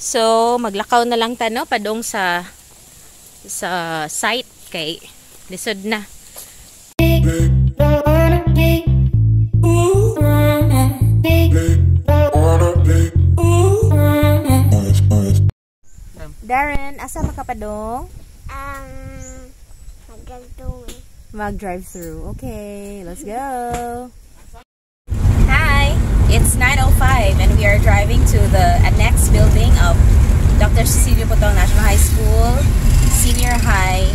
So, maglakaw na lang tano padong sa sa site kay lisod na. Darren, asa makapadong? Um, magagawin. Mag-drive through. Okay, let's go. Hi, it's 9.05 and we are driving to the next Um, building Dr. Cecilio Potong National High School Senior High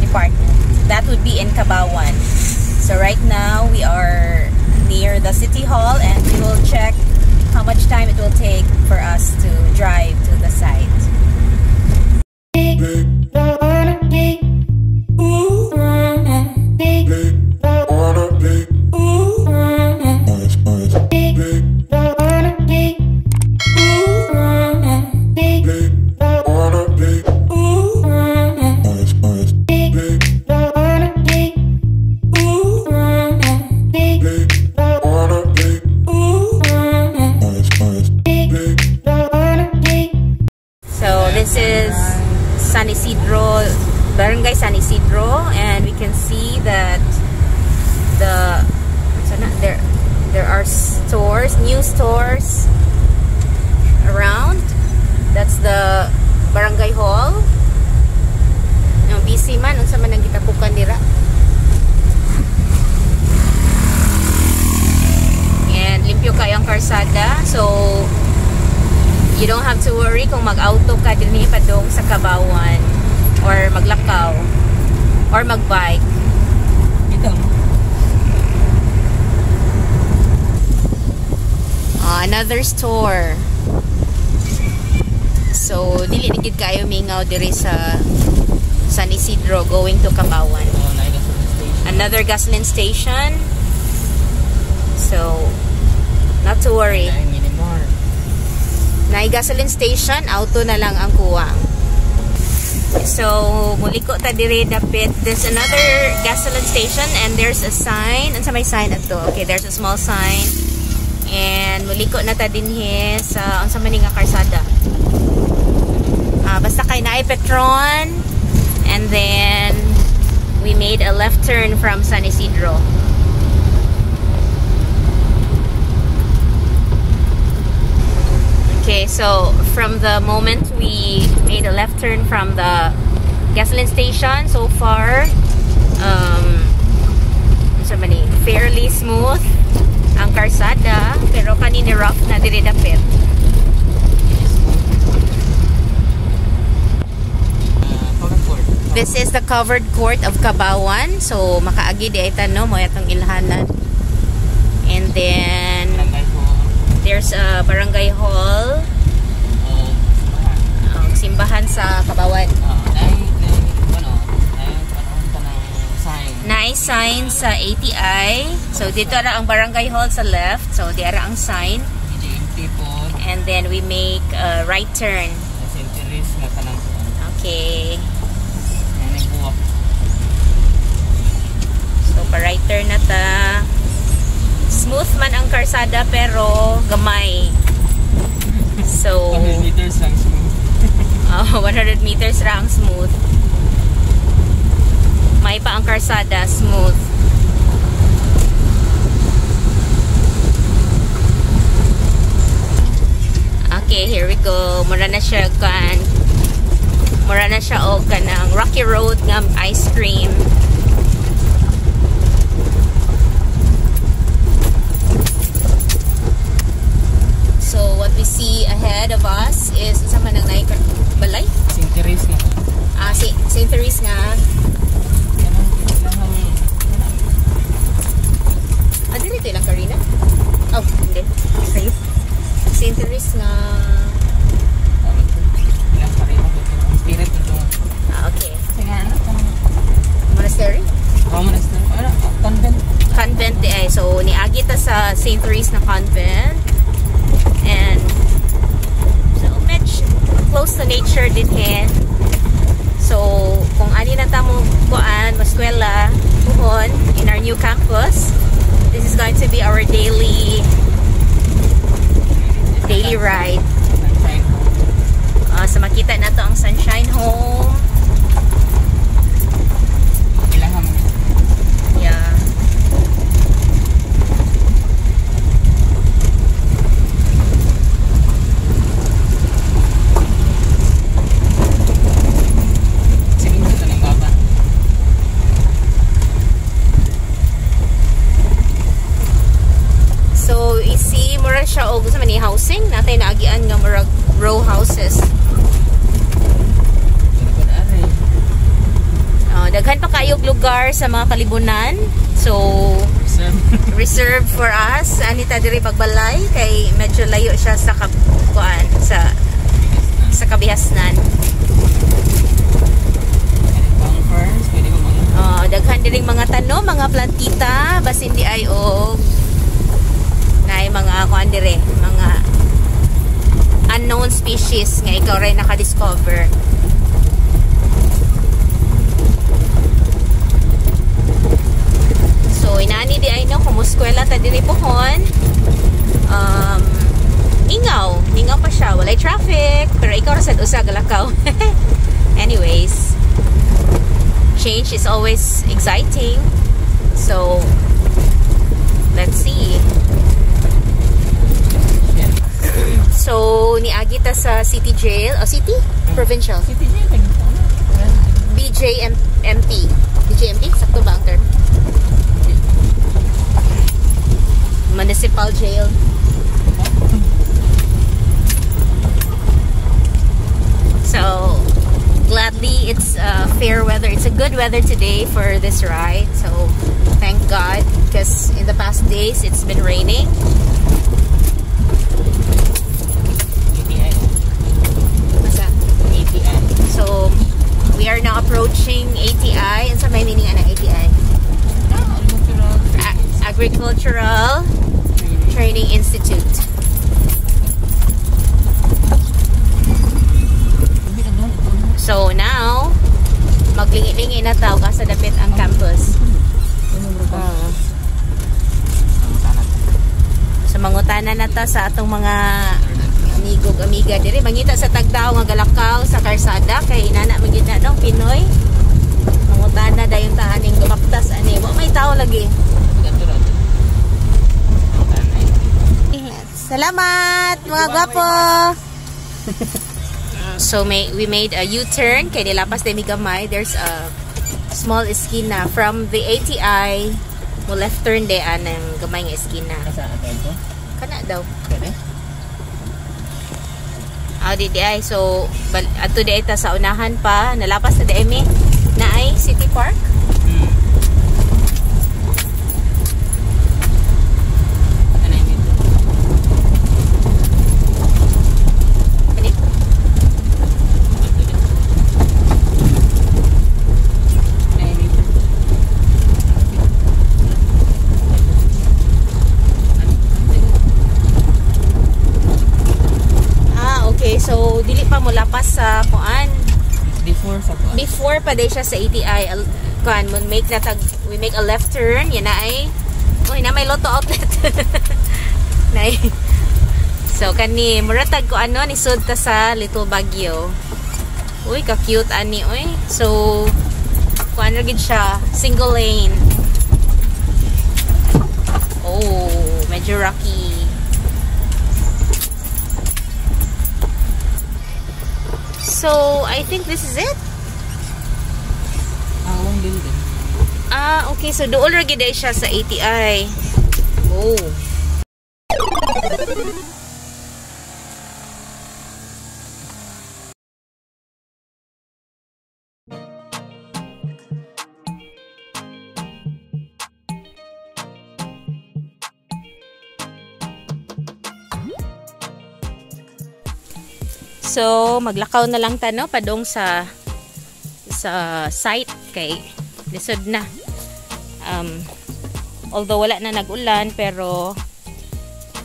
Department. That would be in Cabawan. So right now we are near the City Hall and we will check how much time it will take for us to drive to the site. Barangay Hall. Yung busy man, unsa man ang gitapukan dira. And limpyo kayo ang karsada. So you don't have to worry kung mag-auto ka din padong sa Kabawan or maglakaw or magbike. Ito. Ah, another store. So, dili na gid kayo mingaw diri sa San Isidro going to Kabawan. Sa. Another gasoline station. So, not to worry. Na gasoline station, auto na lang ang kuwang. So, muliko ta dire dapit. There's another gasoline station and there's a sign. Unsa may sign ato? Okay, there's a small sign. And muliko na ta dinhi sa unsa man nga karsada. Petron and then we made a left turn from San Isidro. Okay, so from the moment we made a left turn from the gasoline station, so far, um, fairly smooth ang karsada, pero kanini rough na diri dapit. This is the covered court of Kabawan. So, makaagi di ay tanong mo itong ilhanan. And then, there's a barangay hall, ang simbahan sa Kabawan. Nice sign sa ATI. So, dito ara ang barangay hall sa left. So, di ara ang sign. And then, we make a right turn. Sa Centuries nga kanang kuan. Okay. Ay, nagbuwak. So, turn na ta. Smooth man ang karsada pero gamay. So, 100 meters lang smooth. oh, 100 meters ra ang smooth. May pa ang karsada, smooth. Okay, here we go. Mura na siya kan. Mura na siya og kanang Rocky Road nga ice cream. So, what we see ahead of us is sa man ang naik balay. Centuries nga. Ah, si St. Therese nga. Ah, dito lang Karina. Oh, hindi. Kayo. St. Therese nga. ilang. Ang spirit nito. Ah, okay. Sige, ano, Monastery? common is ano, convent. Convent ay. So, niagi ta sa St. Therese na convent. And, so, medyo close to nature din hen. So, kung ani na tamo kuan, maskwela, puhon, in our new campus, this is going to be our daily daily ride. Sunshine po. makita na to ang Sunshine Home. Kailangan mo. Yeah. Sige mo ito ng baba. So, isi mura siya og sa man ni housing natay naagian nga murag row houses. Likod ari. Uh, daghan pa kayog lugar sa mga kalibunan. So, reserved for us. Anita diri pagbalay kay medyo layo siya sa kuan sa sa kabihasnan. Uh, daghan diri mga tano, mga plantita, bas hindi ay og na mga kuan dire, mga unknown species nga ikaw rin naka-discover. So, inani di ay no, kumuskwela ta diri pohon. Um, ingaw, ingaw pa siya, walay traffic, pero ikaw ra sad usa galakaw. Anyways, change is always exciting. So, let's see. So, niagi ta sa city jail, o city? Provincial. City Jail. BJMP. BJMP? Sakto ba ang term? Municipal jail. So, gladly it's uh, fair weather. It's a good weather today for this ride. So, thank God because in the past days it's been raining. ATI. Basta. ATI. So, we are now approaching ATI. And sa may meaning ng ATI? Ah, Agricultural Training Institute. So now, maglingi-lingi na tao sa dapit ang campus. Uh, sanat. so mangutana na ta sa atong mga amigog amiga diri mangita sa tagdaw nga galakaw sa karsada kay inana magid na dong Pinoy. Mangutana dayon ta aning gumaptas ani. Wa may tao lagi. Salamat mga gwapo. so may we made a U-turn kay nilapas demi gamay. There's a small esquina from the ATI mo left turn de anang gamay nga. Kasa ito? Kana daw. Pwede? Ah, di ay. So, bal ato di ta sa unahan pa. Nalapas na di mi. Na ay City Park. Hmm. Ano yung dito? Kani? Ito dito. Ano yung dito? Ah, okay. So, dili pa mo lapas sa kuan. Before sa kuwan. Before pa day siya sa ATI, kuan mo make na tag we make a left turn, yan na ay. Uy, na may Lotto outlet. Nay. So kani muratag ko ano ni sud ta sa Little Baguio. Uy, ka cute ani uy. So kuan gid siya, single lane. Oh, medyo rocky. So, I think this is it. Ah, one building. Ah, okay. So, doon lagi day siya sa ATI. Oh. So, maglakaw na lang tano padong sa sa site kay lisod na. Um, although wala na nag-ulan pero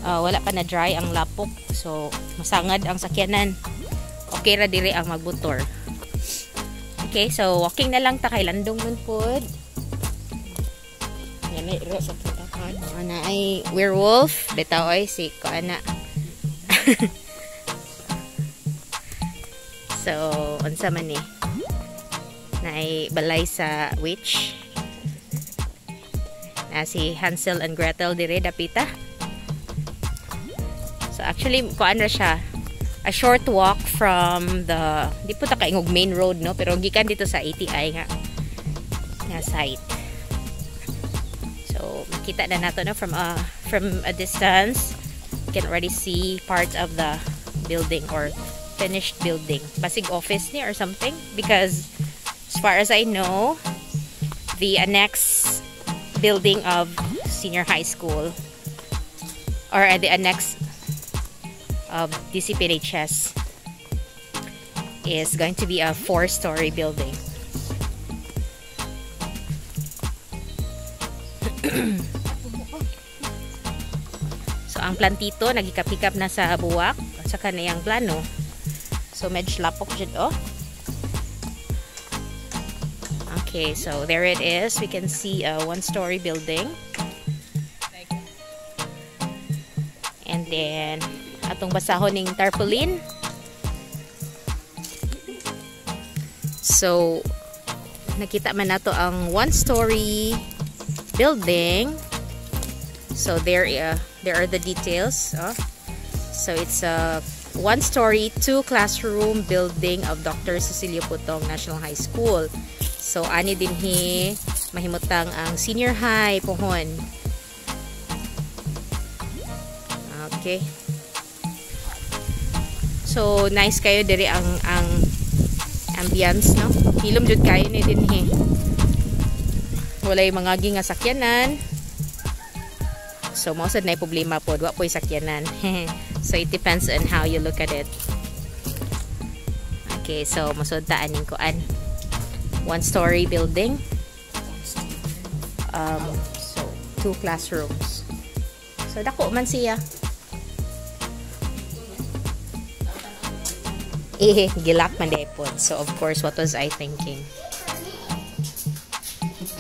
uh, wala pa na dry ang lapok. So, masangad ang sakyanan. Okay ra dire ang magbutor. Okay, so walking na lang ta kay landong nun pod. Ay ro sa putakan. Ana ay werewolf, bitaw ay si ko ana. So, unsa man ni? Na balay sa witch. Na si Hansel and Gretel dire dapita. So actually, kuan ra siya. A short walk from the di po ta kaingog main road no, pero gikan dito sa ATI nga nga site. So, makita na nato no from a from a distance. You can already see parts of the building or finished building. Basig office ni or something because as far as I know, the annex building of senior high school or the annex of DCPHS is going to be a four-story building. so, ang plantito, nagikap-hikap na sa buwak at saka na yung plano. So, medyo lapok dyan, oh. Okay, so there it is. We can see a one-story building. And then, atong basahon ning tarpaulin. So, nakita man nato ang one-story building. So, there uh, there are the details. Oh. So, it's a one-story, two-classroom building of Dr. Cecilio Putong National High School. So, ani din hi mahimutang ang senior high pohon. Okay. So, nice kayo diri ang ang ambience, no? Hilom jud kayo ni din hi. Walay mga gi nga sakyanan. So, mao sad problema pod, wa po'y sakyanan. so, it depends on how you look at it. Okay, so masud ta aning kuan. One story building. Um, so, two classrooms. So, dako man siya. Eh, gilak man depon. So, of course, what was I thinking?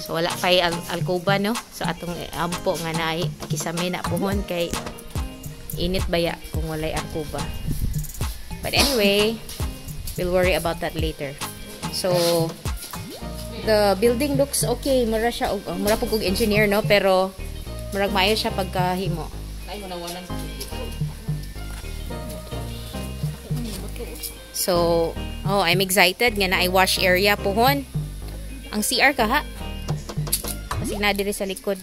So, wala pa'y al alcoba, no? So, atong ampo nga na kisame na puhon kay init baya kung walay alcoba. But anyway, we'll worry about that later. So, the building looks okay. Mura siya, uh, mura po kong engineer, no? Pero, murag maayo siya pagkahimo. Ay, mo na walang So, oh, I'm excited nga na ay wash area pohon. Ang CR ka ha? Kasi na diri sa likod.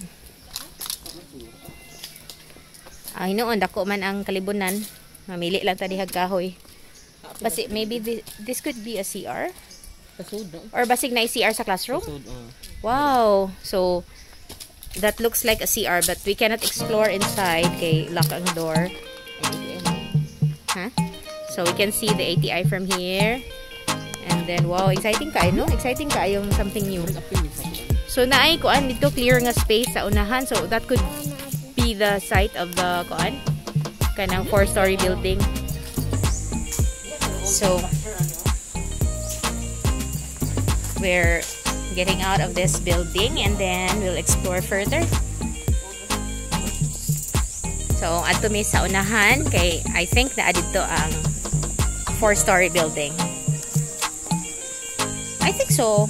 Ay noon dako man ang kalibunan. Mamili lang ta dihag kahoy. Basi maybe this, this could be a CR No? or basig na CR sa classroom. Uh. Wow. So that looks like a CR but we cannot explore inside kay lock ang door. Huh? So we can see the ATI from here. And then wow, exciting ka no? Exciting ka yung something new. So naay kuan dito clear nga space sa unahan. So that could be the site of the kuan kanang four-story building. So we're getting out of this building and then we'll explore further. So ato mi sa unahan kay I think na dito ang four-story building. I think so.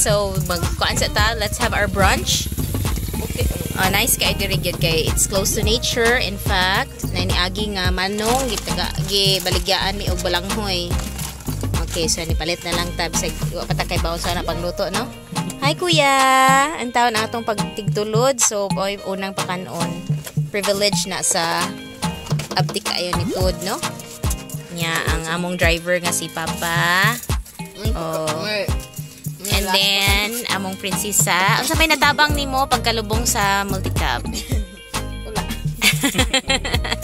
So magkuan sa ta. Let's have our brunch. Okay. Uh, nice kay diri gyud kay it's close to nature. In fact, na niagi nga manong gitaga gi baligyaan mi og balanghoy. Okay, so nipalit na lang tab sa wa pa ta kay bawon sana pagluto, no? Hi kuya! Ang taon ang atong pagtigtulod. So, boy, unang pakanon. Privilege na sa abdi kayo niTud, no? Nya ang among driver nga si Papa. Oh. And then, among prinsesa. Ang sa may natabang nimo pagkalubong sa multicab. It's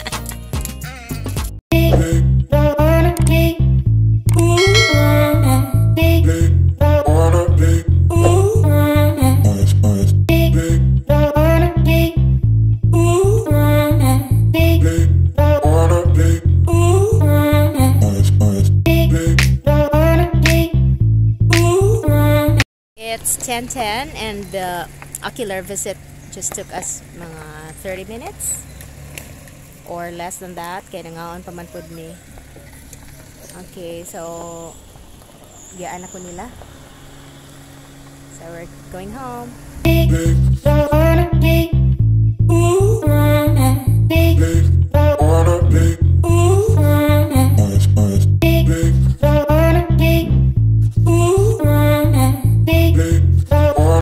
and the ocular visit just took us mga 30 minutes or less than that. Kaya nangaon pa man pod ni. Okay, so giyaan ako nila. So we're going home.